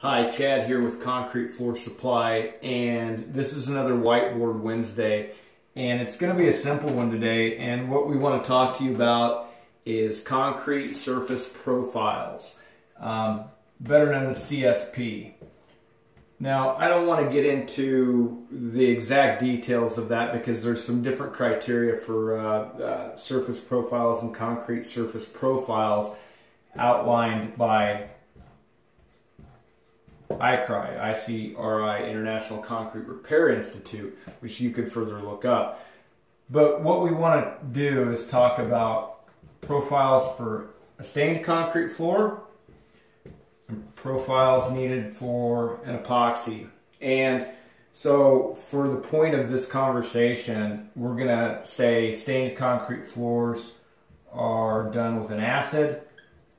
Hi, Chad here with Concrete Floor Supply, and this is another Whiteboard Wednesday, and it's going to be a simple one today, and what we want to talk to you about is concrete surface profiles, um, better known as CSP. Now, I don't want to get into the exact details of that because there's some different criteria for uh, uh, surface profiles and concrete surface profiles outlined by ICRI, ICRI International Concrete Repair Institute, which you could further look up. But what we want to do is talk about profiles for a stained concrete floor and profiles needed for an epoxy. And so for the point of this conversation, we're going to say stained concrete floors are done with an acid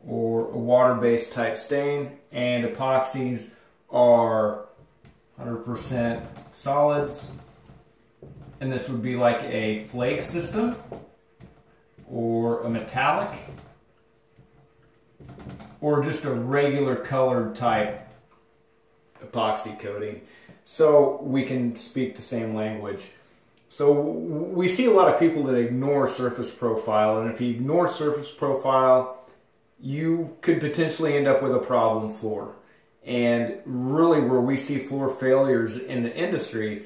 or a water-based type stain and epoxies are 100% solids. And this would be like a flake system or a metallic or just a regular colored type epoxy coating. So we can speak the same language. So we see a lot of people that ignore surface profile and if you ignore surface profile, you could potentially end up with a problem floor. And really where we see floor failures in the industry,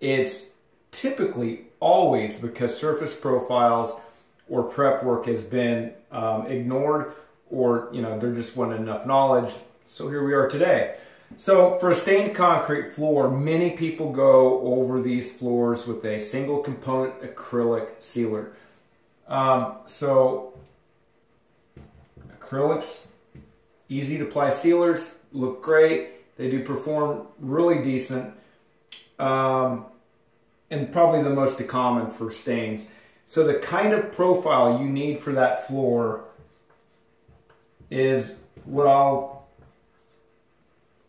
it's typically always because surface profiles or prep work has been um, ignored or you know there just wasn't enough knowledge. So here we are today. So for a stained concrete floor, many people go over these floors with a single component acrylic sealer. Um, so acrylics, easy to apply sealers, look great. They do perform really decent. Um, and probably the most common for stains. So the kind of profile you need for that floor is what I'll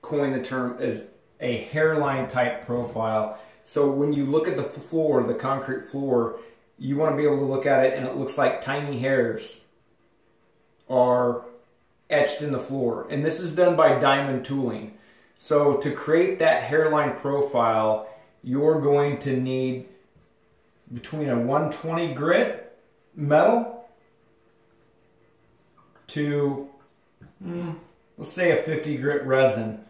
coin the term as a hairline type profile. So when you look at the floor, the concrete floor, you want to be able to look at it and it looks like tiny hairs are etched in the floor. And this is done by diamond tooling. So to create that hairline profile, you're going to need between a 120 grit metal to, mm, let's say a 50 grit resin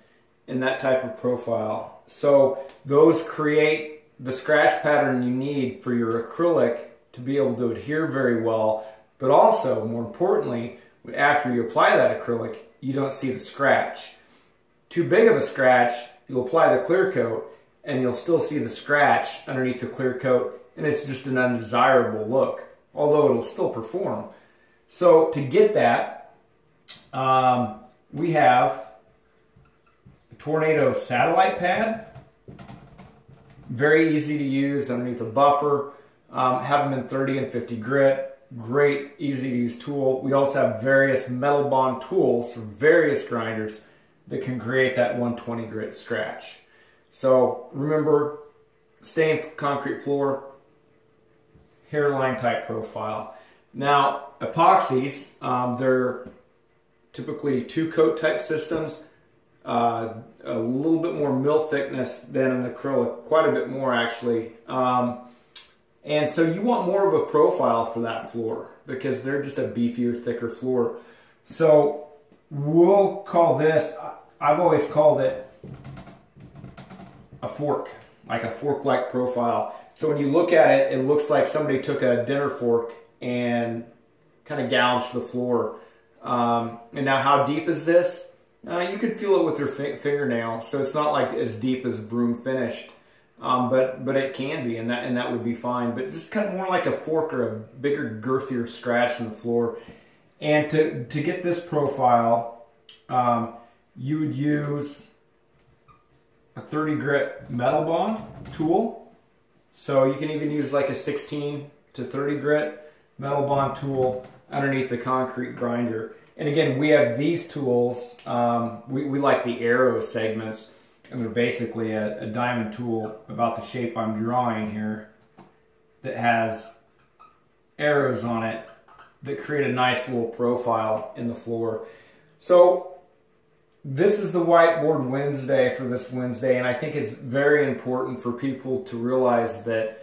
in that type of profile. So those create the scratch pattern you need for your acrylic to be able to adhere very well, but also, more importantly, after you apply that acrylic, you don't see the scratch. Too big of a scratch, you'll apply the clear coat and you'll still see the scratch underneath the clear coat and it's just an undesirable look, although it'll still perform. So to get that, um, we have a Tornado satellite pad, very easy to use underneath a buffer, um, have them in 30 and 50 grit, great, easy to use tool. We also have various metal bond tools from various grinders that can create that 120 grit scratch. So remember, stained concrete floor, hairline type profile. Now, epoxies, um, they're typically two coat type systems, uh, a little bit more mil thickness than an acrylic, quite a bit more actually. Um, and so you want more of a profile for that floor because they're just a beefier, thicker floor. So we'll call this, I've always called it a fork, like a fork-like profile. So when you look at it, it looks like somebody took a dinner fork and kind of gouged the floor. Um, and now how deep is this? Uh, you can feel it with your fingernail, so it's not like as deep as broom finished. Um, but but it can be, and that and that would be fine. But just kind of more like a fork or a bigger, girthier scratch in the floor. And to to get this profile, um, you would use a 30 grit metal bond tool. So you can even use like a 16 to 30 grit metal bond tool underneath the concrete grinder. And again, we have these tools. Um, we, we like the arrow segments and they're basically a, a diamond tool about the shape I'm drawing here that has arrows on it that create a nice little profile in the floor. So this is the whiteboard Wednesday for this Wednesday, and I think it's very important for people to realize that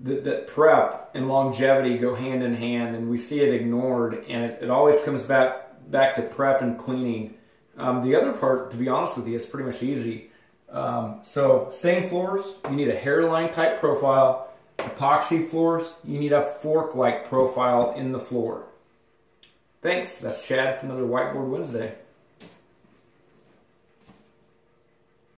that, that prep and longevity go hand in hand, and we see it ignored, and it, it always comes back back to prep and cleaning. Um, the other part, to be honest with you, is pretty much easy. Um, so stain floors, you need a hairline type profile. Epoxy floors, you need a fork-like profile in the floor. Thanks. That's Chad for another Whiteboard Wednesday.